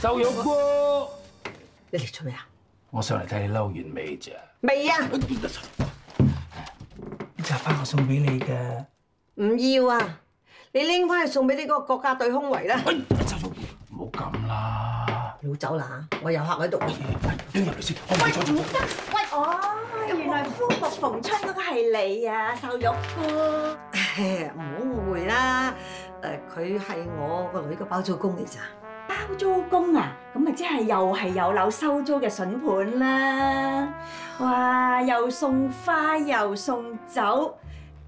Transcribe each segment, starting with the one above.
瘦肉菇，你嚟做咩啊？我上嚟睇你嬲完未咋？未啊？呢扎花我送俾你嘅。唔要啊！你拎翻去送俾呢個國家隊胸圍啦。喂，瘦肉菇，唔好咁啦。你好走啦嚇，我有客喺度。拎入嚟先，我唔阻住。喂，哦，原來夫復逢春嗰個係你啊，瘦肉菇。唔好誤會啦，誒佢係我個女嘅包租公嚟咋。包租公啊，咁咪即係又係有樓收租嘅筍盤啦！哇，又送花又送酒，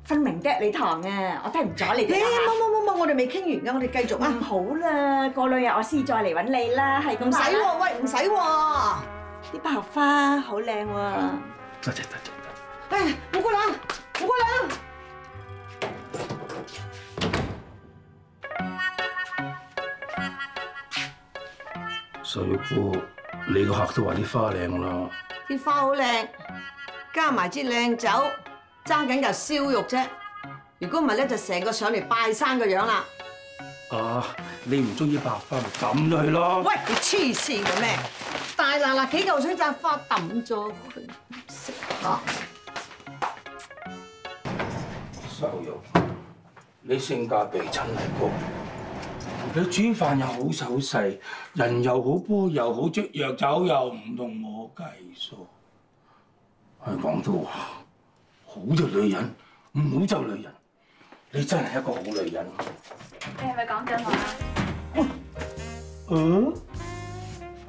分明得你堂啊！我听唔咗你哋啊！冇冇冇冇，我哋未傾完㗎，我哋繼續唔啊。好啦，過兩日我先再嚟揾你啦，係咁唔使喎，喂，唔使喎。啲百合花好靚喎。多謝多謝。誒，唔該啦，唔該啦。瘦肉菇，你個客都話啲花靚啦。啲花好靚，加埋支靚酒，爭緊就燒肉啫。如果唔係咧，就成個上嚟拜山個樣啦。啊，你唔中意白花咪抌咗佢咯。喂，你黐線嘅咩？大嗱嗱幾嚿水扎花抌咗佢，唔識啊！瘦肉，你性價比真係高。你煮飯又好手勢，人又好波又好着藥酒又唔同我計數。係講到話，好就女人，唔好就女人。你真係一個好女人。你係咪講緊我啊？嗯？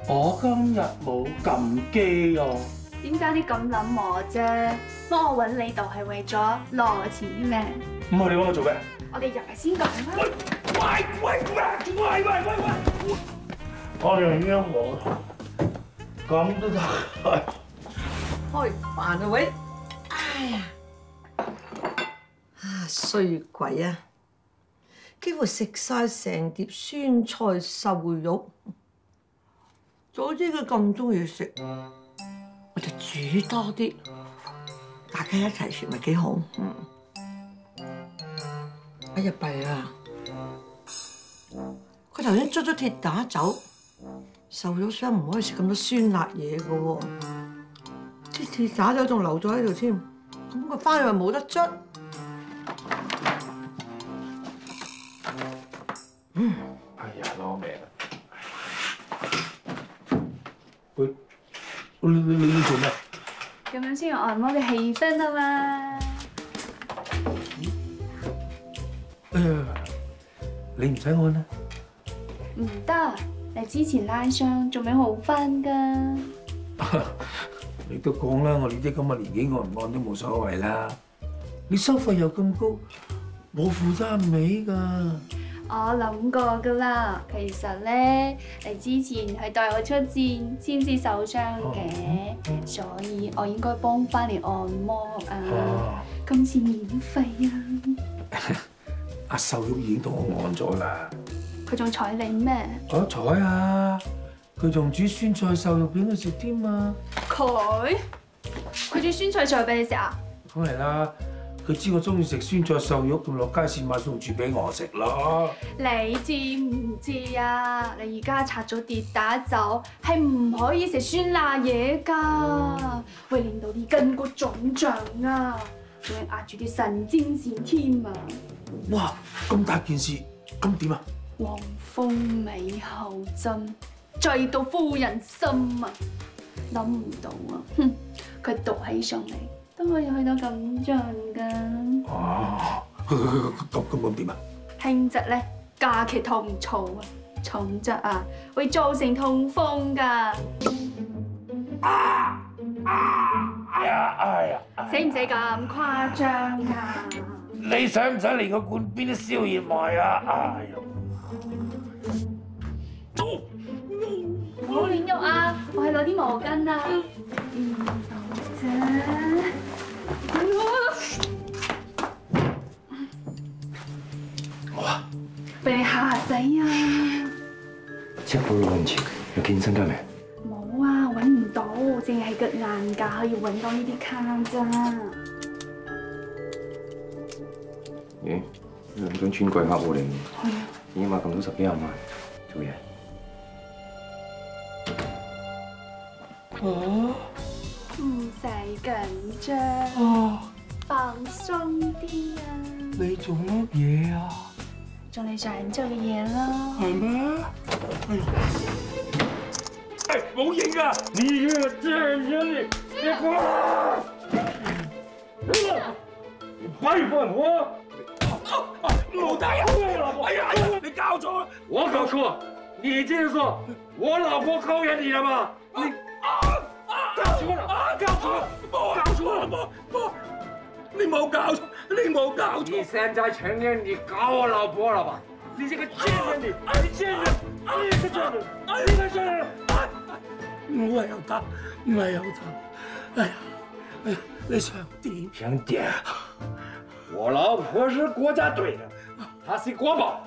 我今日冇撳機哦！點解你咁諗我啫？幫我揾你度係為咗攞錢咩？唔係你揾我做咩？我哋入嚟先講啦。喂喂喂喂喂喂喂！我又冤我，咁都得？開飯啊喂！哎呀，啊衰鬼啊！幾乎食晒成碟酸菜瘦肉，早知佢咁中意食，我就煮多啲，大家一齊食咪幾好。嗯，哎呀弊啦！佢頭先捽咗鐵打走，受咗傷唔可以食咁多酸辣嘢噶喎。啲鐵打酒仲留咗喺度添，咁佢翻去咪冇得捽。哎呀，攞命啊！喂，你你你你做咩？咁樣先有按摩嘅氣氛啊嘛。哎呀，你唔使按啦。唔得，你之前拉傷仲未好翻㗎。你都講啦，我哋啲咁嘅年紀，按唔按都冇所謂啦。你收費又咁高，冇負擔尾㗎。我諗過㗎啦，其實咧，你之前係代我出戰先至受傷嘅，所以我應該幫翻你按摩啊。哦，今次免費啊！阿秀玉已經同我按咗啦。佢仲睬你咩？我彩啊！佢仲煮酸菜瘦肉俾我食添啊！佢佢煮酸菜菜俾你食啊？梗係啦，佢知我中意食酸菜瘦肉，咁落街市買餸煮俾我食咯。你知唔知啊？你而家拆咗跌打酒，係唔可以食酸辣嘢㗎，會令到啲筋骨腫脹啊，仲會壓住啲神經線添啊！哇！咁大件事，咁點啊？黃蜂尾後針，醉到夫人心啊！谂唔到啊，哼！佢讀起上嚟都可以去到咁尽噶。哦，咁咁咁點啊？輕則咧假期痛燥啊，重則啊会造成痛風㗎。哎呀哎呀！使唔使咁夸张啊？你使唔使嚟个罐边啲宵夜卖啊？哎呀！唔好亂喐啊！我去攞啲毛巾啊。嗯，到我啊，啫，俾你嚇死啊！即係去運錢，有健身卡未？冇啊，揾唔到，淨係腳硬㗎，可以揾到呢啲卡咋。咦，兩張專櫃客戶嚟，係啊，已經買咁多十幾廿萬，做嘢。哦唔使緊張，哦，放鬆啲啊！你做乜嘢啊？做你想做嘅嘢咯。係咩？哎呀！哎，冇影啊！你越贱人你，你过来！你背叛我！冇睇啊！哎呀哎呀！你搞錯！我搞错，你这是说我老婆考验你了吗？你搞错了，搞錯啦！冇搞錯啦！冇冇，你冇搞錯，你冇搞錯。你现在承认你搞我老婆了吧？你这个贱人你，你贱人，你个贱人，你个贱人！我係有得，唔係有得。哎呀，哎呀，你想點？想点？我老婆是国家队的，她是国宝，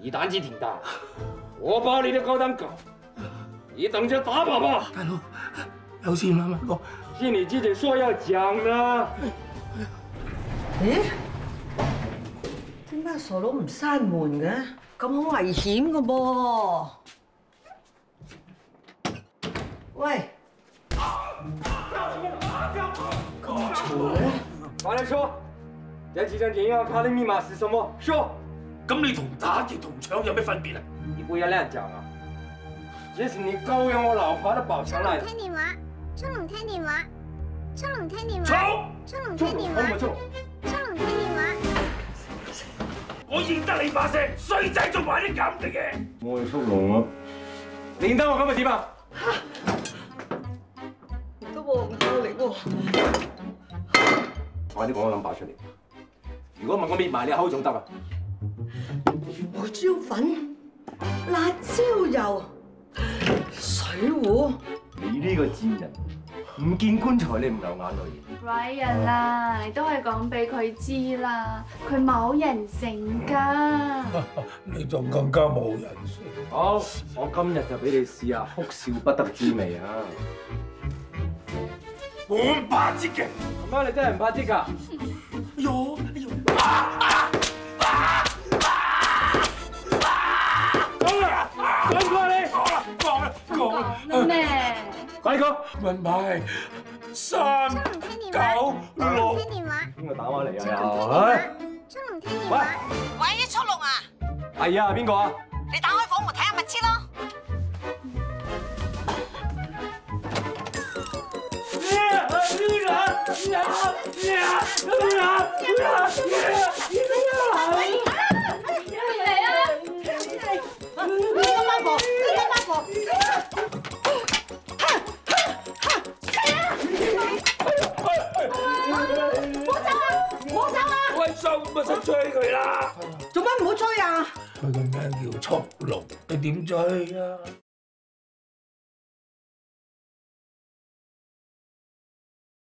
你胆子挺大，我把你的高档搞，你等着打靶吧。大佬，有事慢慢講。是你自己说要讲的。咦？點解傻佬唔閂門嘅？咁好危險嘅噃！喂，咁嘈嘅？快来说，这几张电影卡的密码是什么？说，咁你同打劫同搶有咩分別啊？你不要乱讲啊！这是你勾引我老婆的宝出龍藏来的。聽電話，出龍聽電話，出龍聽電話，衝！出龍中聽電話我，中，出龍聽電話。我認得你把聲，衰仔做埋啲咁嘅嘢。我係速龍啊！你認得我咁咪點啊？都黃豆嚟喎！快啲講個 number 出嚟。如果问我搣埋你口仲得啊！胡椒粉、辣椒油、水壺。你呢個賤人，唔見棺材你唔流眼淚。Ryan 啦，你都係講俾佢知啦，佢冇人性㗎。你仲更加冇人性。好，我今日就俾你試下哭笑不得之味啊！唔怕折嘅。咁啊，你真係唔怕知㗎？哎呦啦講啦！講咩？快啲講！問牌三出龍聽電九六聽電話，邊個打返嚟啊？話，出龍聽電話。喂，速龍啊，係啊，邊個啊？你打開房門睇下咪知咯。你咪實追佢啦！做乜唔好追啊？佢個名叫速龍，你點追啊？